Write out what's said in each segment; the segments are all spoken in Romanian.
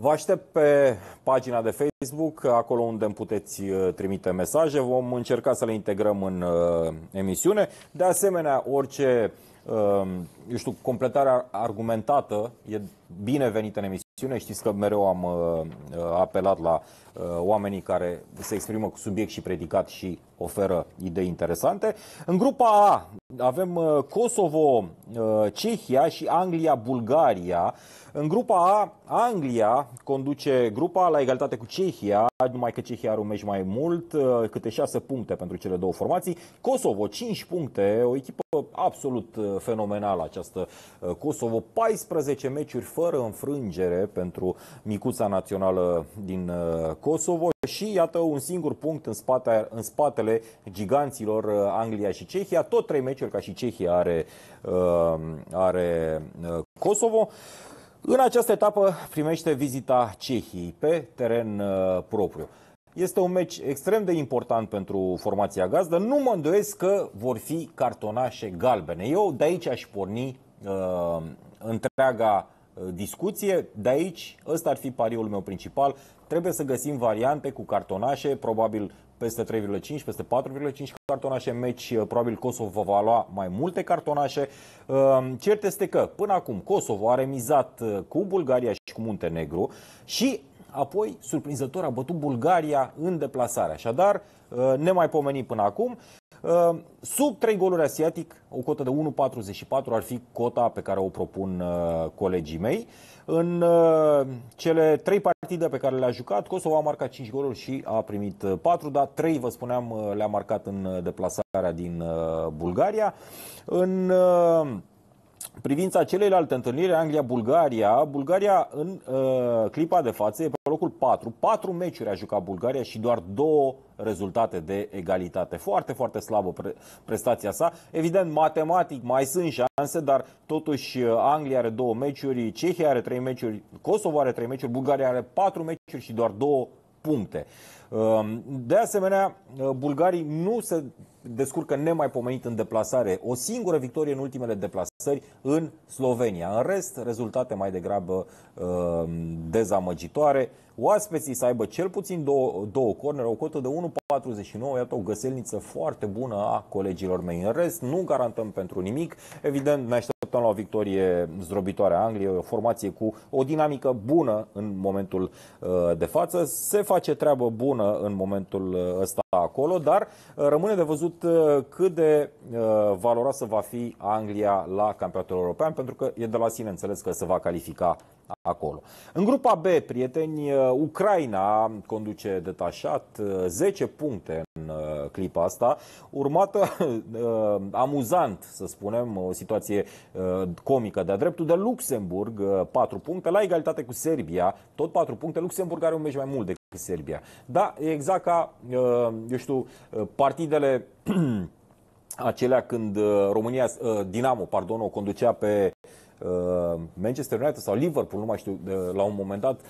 Vă aștept pe pagina de Facebook, acolo unde îmi puteți uh, trimite mesaje. Vom încerca să le integrăm în uh, emisiune. De asemenea, orice uh, eu știu, completarea argumentată e binevenită în emisiune. Știți că mereu am uh, apelat la uh, oamenii care se exprimă cu subiect și predicat și oferă idei interesante. În grupa A avem uh, Kosovo, uh, Cehia și Anglia-Bulgaria. În grupa A, Anglia conduce grupa la egalitate cu Cehia, numai că Cehia are un meci mai mult, uh, câte 6 puncte pentru cele două formații. Kosovo, 5 puncte, o echipă absolut fenomenală această Kosovo. 14 meciuri fără înfrângere pentru micuța națională din Kosovo și iată un singur punct în, spate, în spatele giganților Anglia și Cehia. Tot 3 meciuri ca și Cehia are, are Kosovo. În această etapă primește vizita Cehiei pe teren uh, propriu. Este un meci extrem de important pentru formația gazdă. Nu mă îndoiesc că vor fi cartonașe galbene. Eu de aici aș porni uh, întreaga uh, discuție. De aici, ăsta ar fi pariul meu principal. Trebuie să găsim variante cu cartonașe, probabil peste 3,5, peste 4,5 cartonașe în meci. Uh, probabil Kosovo va lua mai multe cartonașe. Uh, cert este că până acum Kosovo a remizat uh, cu Bulgaria și cu Muntenegru și apoi, surprinzător, a bătut Bulgaria în deplasare. Așadar, nemaipomenit până acum. Sub 3 goluri asiatic, o cotă de 1,44 ar fi cota pe care o propun colegii mei. În cele trei partide pe care le-a jucat, Kosovo a marcat 5 goluri și a primit 4, dar 3, vă spuneam, le-a marcat în deplasarea din Bulgaria. În privința celelalte întâlniri, Anglia-Bulgaria, Bulgaria în uh, clipa de față e pe locul 4. 4 meciuri a jucat Bulgaria și doar două rezultate de egalitate. Foarte, foarte slabă pre- prestația sa. Evident, matematic mai sunt șanse, dar totuși uh, Anglia are două meciuri, Cehia are trei meciuri, Kosovo are trei meciuri, Bulgaria are patru meciuri și doar două puncte. Um, de asemenea, uh, bulgarii nu se descurcă nemaipomenit în deplasare. O singură victorie în ultimele deplasări în Slovenia. În rest, rezultate mai degrabă uh, dezamăgitoare. Oaspeții să aibă cel puțin două, două corner, o cotă de 1,49, iată o găselniță foarte bună a colegilor mei. În rest, nu garantăm pentru nimic. Evident, ne așteptăm la o victorie zdrobitoare a Angliei, o formație cu o dinamică bună în momentul uh, de față. Se face treabă bună în momentul uh, ăsta acolo, dar uh, rămâne de văzut cât de valoroasă va fi Anglia la campionatul european, pentru că e de la sine înțeles că se va califica acolo. În grupa B, prieteni, Ucraina conduce detașat 10 puncte în clipa asta, urmată amuzant, să spunem, o situație comică de-a dreptul de Luxemburg, 4 puncte, la egalitate cu Serbia, tot 4 puncte. Luxemburg are un meci mai mult decât Serbia. Da, exact ca, eu știu, partidele acelea când România, Dinamo, pardon, o conducea pe Manchester United sau Liverpool, nu mai știu, la un moment dat,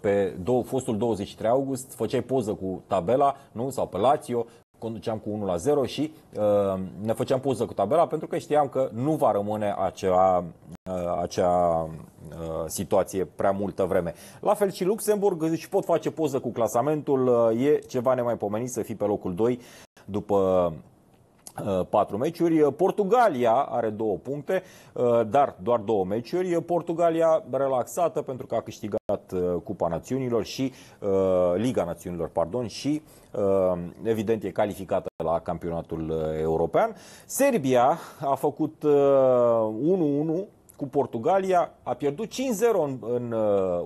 pe fostul 23 august, făceai poză cu tabela, nu? Sau pe Lazio, conduceam cu 1 la 0 și uh, ne făceam poză cu tabela pentru că știam că nu va rămâne acea, uh, acea uh, situație prea multă vreme. La fel și Luxemburg își pot face poză cu clasamentul, uh, e ceva nemaipomenit să fii pe locul 2 după Uh, patru meciuri. Portugalia are două puncte, uh, dar doar două meciuri. Portugalia relaxată pentru că a câștigat uh, Cupa Națiunilor și Liga Națiunilor, pardon, și evident e calificată la campionatul european. Serbia a făcut 1-1 cu Portugalia, a pierdut 5-0 în, în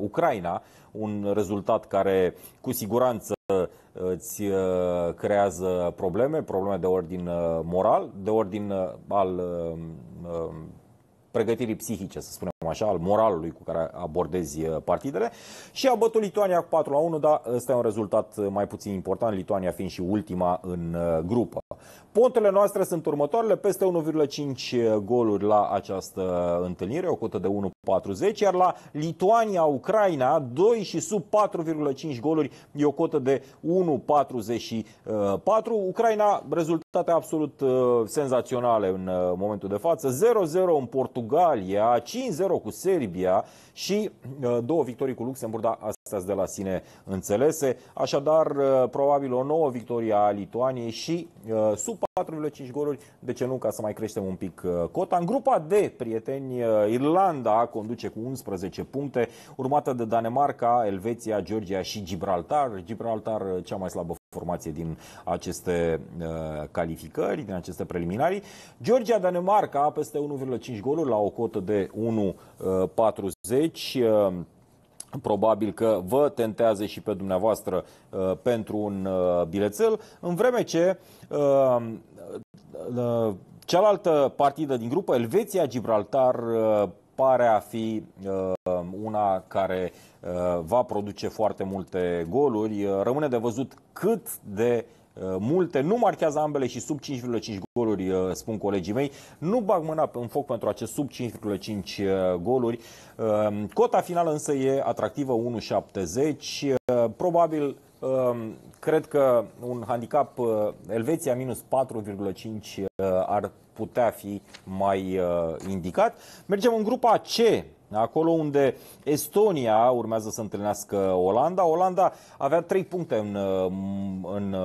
Ucraina, un rezultat care cu siguranță îți uh, creează probleme, probleme de ordin uh, moral, de ordin uh, al pregătirii psihice, să spunem așa, al moralului cu care abordezi partidele și a bătut Lituania cu 4 la 1, dar ăsta e un rezultat mai puțin important, Lituania fiind și ultima în grupă. Pontele noastre sunt următoarele, peste 1,5 goluri la această întâlnire, o cotă de 1,40, iar la Lituania-Ucraina 2 și sub 4,5 goluri e o cotă de 1,44. Ucraina rezultate absolut uh, senzaționale în uh, momentul de față. 0-0 în Portugalia, 5-0 cu Serbia și uh, două victorii cu Luxemburg, dar astea de la sine înțelese. Așadar, probabil o nouă victorie a Lituaniei și sub 4,5 goluri, de ce nu, ca să mai creștem un pic cota. În grupa D, prieteni, Irlanda conduce cu 11 puncte, urmată de Danemarca, Elveția, Georgia și Gibraltar. Gibraltar, cea mai slabă formație din aceste uh, calificări, din aceste preliminarii. Georgia, Danemarca, peste 1,5 goluri la o cotă de 1,40. Uh, probabil că vă tentează și pe dumneavoastră uh, pentru un uh, bilețel, în vreme ce uh, uh, cealaltă partidă din grupă, Elveția-Gibraltar, uh, pare a fi uh, una care uh, va produce foarte multe goluri. Uh, rămâne de văzut cât de multe, nu marchează ambele și sub 5,5 goluri, spun colegii mei. Nu bag mâna în foc pentru acest sub 5,5 goluri. Cota finală însă e atractivă 1,70. Probabil cred că un handicap Elveția minus 4,5 ar putea fi mai indicat. Mergem în grupa C acolo unde Estonia urmează să întâlnească Olanda. Olanda avea 3 puncte în, în,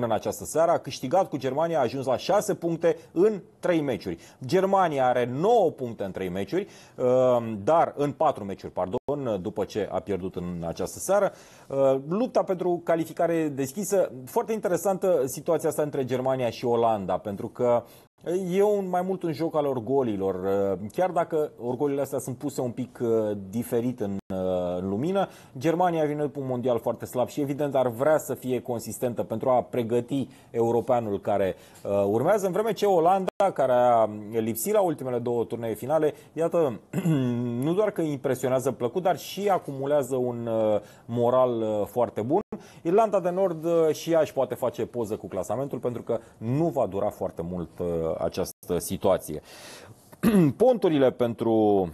până în această seară, a câștigat cu Germania, a ajuns la 6 puncte în 3 meciuri. Germania are 9 puncte în 3 meciuri, uh, dar în 4 meciuri, pardon, după ce a pierdut în această seară. Uh, lupta pentru calificare deschisă, foarte interesantă situația asta între Germania și Olanda, pentru că E un, mai mult un joc al orgolilor. Chiar dacă orgolile astea sunt puse un pic uh, diferit în, uh, în lumină, Germania vine pe un mondial foarte slab și evident ar vrea să fie consistentă pentru a pregăti europeanul care uh, urmează, în vreme ce Olanda, care a lipsit la ultimele două turnee finale, iată, nu doar că impresionează plăcut, dar și acumulează un uh, moral uh, foarte bun. Irlanda de Nord uh, și ea își poate face poză cu clasamentul pentru că nu va dura foarte mult această situație. Ponturile pentru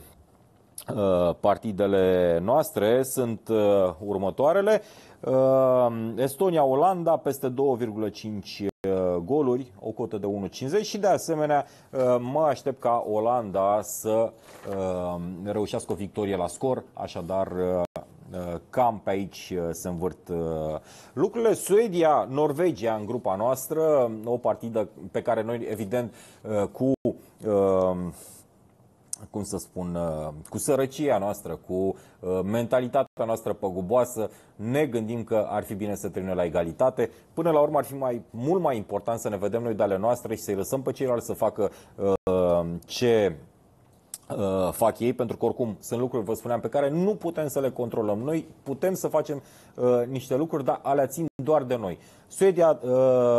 partidele noastre sunt următoarele. Estonia-Olanda peste 2,5 goluri, o cotă de 1,50 și de asemenea mă aștept ca Olanda să reușească o victorie la scor, așadar cam pe aici se învârt lucrurile. Suedia, Norvegia în grupa noastră, o partidă pe care noi evident cu cum să spun, cu sărăcia noastră, cu mentalitatea noastră păguboasă, ne gândim că ar fi bine să termine la egalitate. Până la urmă ar fi mai, mult mai important să ne vedem noi de ale noastre și să-i lăsăm pe ceilalți să facă uh, ce uh, fac ei, pentru că oricum sunt lucruri, vă spuneam, pe care nu putem să le controlăm. Noi putem să facem uh, niște lucruri, dar alea țin doar de noi. Suedia, uh,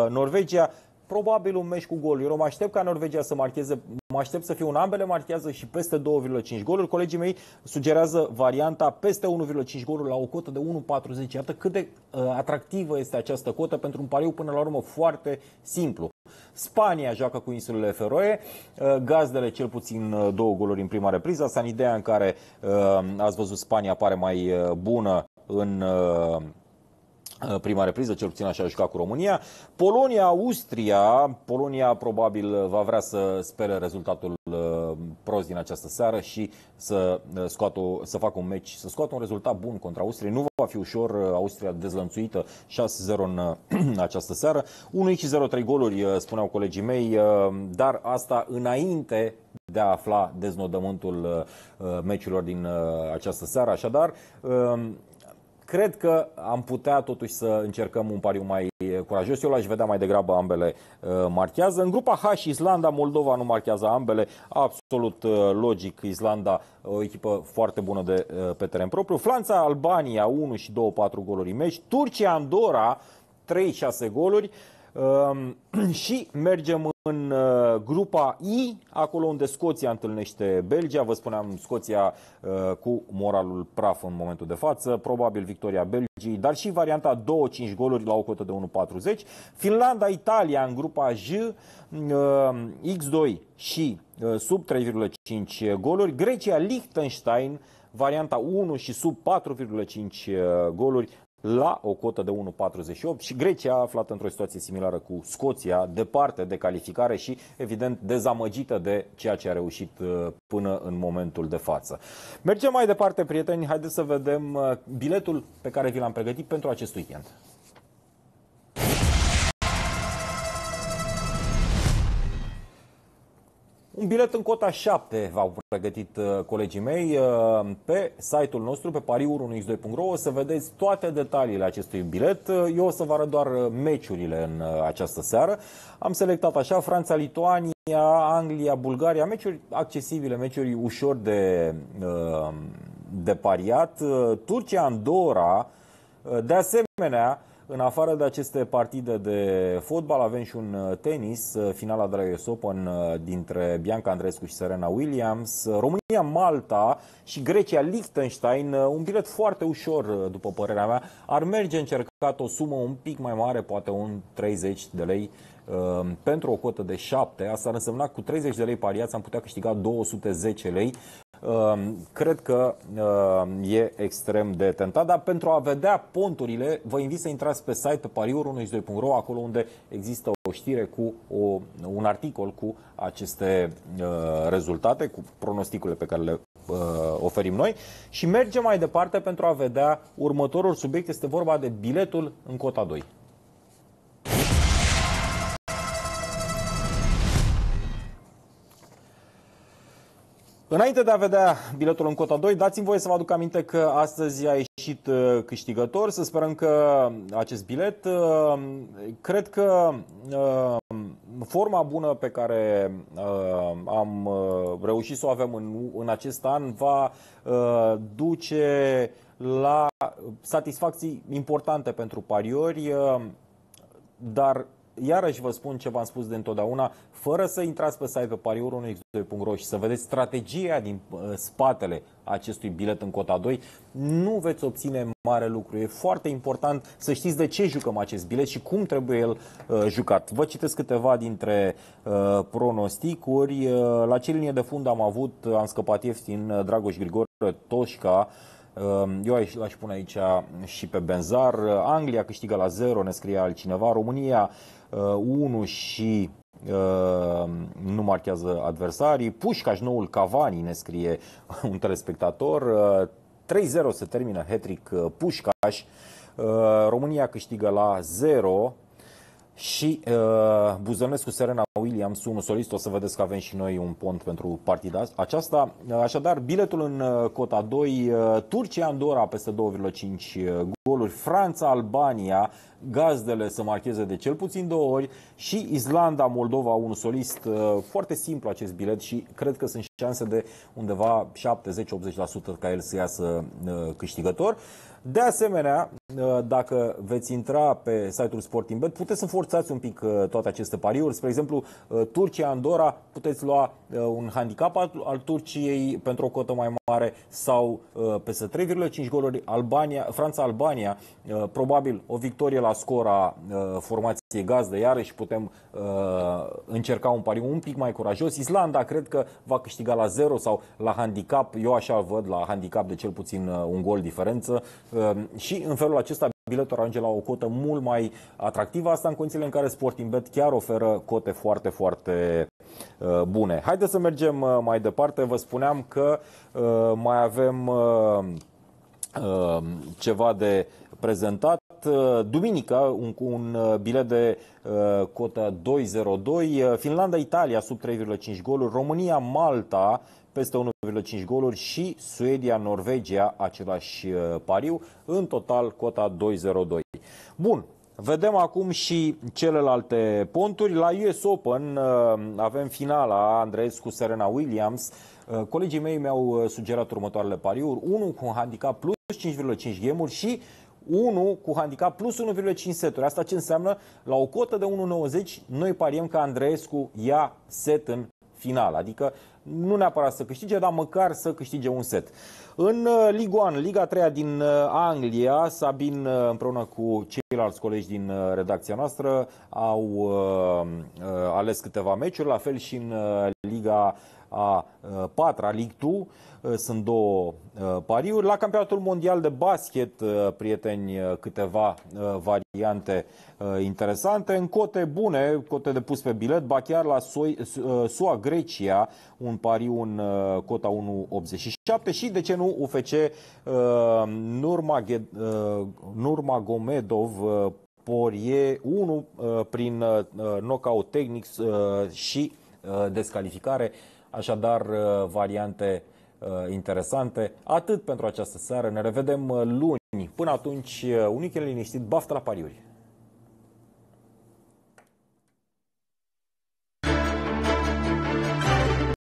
Norvegia, probabil un meci cu gol. Eu mă aștept ca Norvegia să marcheze, mă aștept să fie un ambele marchează și peste 2,5 goluri. Colegii mei sugerează varianta peste 1,5 goluri la o cotă de 1,40. Iată cât de uh, atractivă este această cotă pentru un pariu până la urmă foarte simplu. Spania joacă cu insulele Feroe, uh, gazdele cel puțin uh, două goluri în prima repriză. Asta în ideea în care uh, ați văzut Spania pare mai uh, bună în uh, Uh, prima repriză, cel puțin așa a jucat cu România. Polonia, Austria, Polonia probabil va vrea să spere rezultatul uh, prost din această seară și să, uh, scoată, să facă un meci, să scoată un rezultat bun contra Austriei. Nu va fi ușor, Austria dezlănțuită 6-0 în această seară. 1 și 0-3 goluri, spuneau colegii mei, dar asta înainte de a afla deznodământul meciurilor din această seară. Așadar, Cred că am putea totuși să încercăm un pariu mai curajos. Eu l-aș vedea mai degrabă ambele uh, marchează. În grupa H, Islanda, Moldova nu marchează ambele. Absolut uh, logic, Islanda, o echipă foarte bună de, uh, pe teren propriu. Franța, Albania, 1 și 2-4 goluri în meci. Turcia, Andorra, 3-6 goluri. Um, și mergem în uh, grupa I, acolo unde Scoția întâlnește Belgia. Vă spuneam, Scoția uh, cu moralul praf în momentul de față, probabil victoria Belgiei, dar și varianta 2-5 goluri la o cotă de 1,40. Finlanda, Italia în grupa J, uh, X2 și sub 3,5 goluri. Grecia, Liechtenstein, varianta 1 și sub 4,5 goluri la o cotă de 1,48 și Grecia aflată într-o situație similară cu Scoția, departe de calificare și evident dezamăgită de ceea ce a reușit uh, până în momentul de față. Mergem mai departe, prieteni, haideți să vedem uh, biletul pe care vi l-am pregătit pentru acest weekend. Un bilet în cota 7 v-au pregătit uh, colegii mei uh, pe site-ul nostru, pe pariur1x2.ro. O să vedeți toate detaliile acestui bilet. Uh, eu o să vă arăt doar meciurile în această seară. Am selectat așa Franța, Lituania, Anglia, Bulgaria, meciuri accesibile, meciuri ușor de, de pariat. Turcia, Andorra, de asemenea, în afară de aceste partide de fotbal, avem și un uh, tenis, uh, finala de la US Open uh, dintre Bianca Andreescu și Serena Williams, România, Malta și Grecia, Liechtenstein, un bilet foarte ușor, după părerea mea. Ar merge încercat o sumă un pic mai mare, poate un 30 de lei pentru o cotă de 7. Asta ar însemna cu 30 de lei pariați am putea câștiga 210 lei. Ehm, cred că ehm, e extrem de tentat, dar pentru a vedea ponturile, vă invit să intrați pe site pe pariur1x2.ro, acolo unde există o știre cu o, un articol cu aceste uh, rezultate, cu pronosticurile pe care le uh, oferim noi și mergem mai departe pentru a vedea următorul subiect, este vorba de biletul în cota 2. Înainte de a vedea biletul în cota 2, dați-mi voie să vă aduc aminte că astăzi a ieșit uh, câștigător. Să sperăm că acest bilet, uh, cred că uh, forma bună pe care am reușit să o avem în, în acest an va duce la satisfacții importante pentru pariori, dar iarăși vă spun ce v-am spus de întotdeauna, fără să intrați pe site pe pariorul1x2.ro și să vedeți strategia din uh, spatele acestui bilet în cota 2, nu veți obține mare lucru. E foarte important să știți de ce jucăm acest bilet și cum trebuie el uh, jucat. Vă citesc câteva dintre uh, pronosticuri. Uh, la ce linie de fund am avut, am scăpat ieftin uh, Dragoș Grigor, Toșca, Ehm, eu aș pune aici și pe Benzar. Anglia câștigă la 0, ne scrie altcineva. România 1 eh, și Uh, nu marchează adversarii. Pușcaș, noul Cavani, ne scrie un telespectator. Uh, 3-0 se termină Hetric Pușcaș. Uh, România câștigă la 0 și uh, Buzănescu Serena Williams, unul solist, o să vedeți că avem și noi un pont pentru partida aceasta. Așadar, biletul în uh, cota 2, uh, Turcia, Andorra peste 2,5 uh, goluri, Franța, Albania, gazdele să marcheze de cel puțin două ori și Islanda, Moldova, un solist. Foarte simplu acest bilet și cred că sunt șanse de undeva 70-80% ca el să iasă câștigător. De asemenea, uh, dacă veți intra pe site-ul Sportingbet, puteți să forțați un pic uh, toate aceste pariuri. Spre exemplu, uh, Turcia-Andorra, puteți lua un handicap al Turciei pentru o cotă mai mare sau peste 3,5 goluri Albania, Franța-Albania, probabil o victorie la scora formației gazdă, iarăși putem încerca un pariu un pic mai curajos. Islanda cred că va câștiga la 0 sau la handicap, eu așa văd, la handicap de cel puțin un gol diferență Ehm, și în felul acesta biletul ajunge la o cotă mult mai atractivă, asta în condițiile în care Sporting Bet chiar oferă cote foarte, foarte uh, bune. Haideți să mergem uh, mai departe. Vă spuneam că uh, mai avem ceva de prezentat. Duminică, un, un bilet de uh, cotă 2.02, Finlanda, Italia sub 3,5 goluri, România, Malta peste 1,5 goluri și Suedia, Norvegia, același uh, pariu, în total cota 2,02. Bun, Vedem acum și celelalte ponturi. La US Open uh, avem finala Andreescu Serena Williams. Uh, colegii mei mi-au sugerat următoarele pariuri. Unul cu un handicap plus 5,5 gemuri și 1 cu handicap plus 1,5 seturi. Asta ce înseamnă? La o cotă de 1,90 noi pariem că Andreescu ia set în final. Adică nu neapărat să câștige, dar măcar să câștige un set. În uh, Liga 1, Liga 3 din uh, Anglia, Sabin uh, împreună cu ceilalți colegi din redacția noastră au ales câteva meciuri, la fel și în Liga a patra, League 2, sunt două pariuri. La campionatul mondial de basket, prieteni, câteva variante interesante. În cote bune, cote de pus pe bilet, ba chiar la SUA Grecia, un pariu în cota 1,87 și, de ce nu, UFC Nurmagomedov Porie 1 prin knockout tehnic și descalificare. Așadar, uh, variante uh, interesante. Atât pentru această seară. Ne revedem uh, luni. Până atunci, un weekend liniștit. Baftă la pariuri!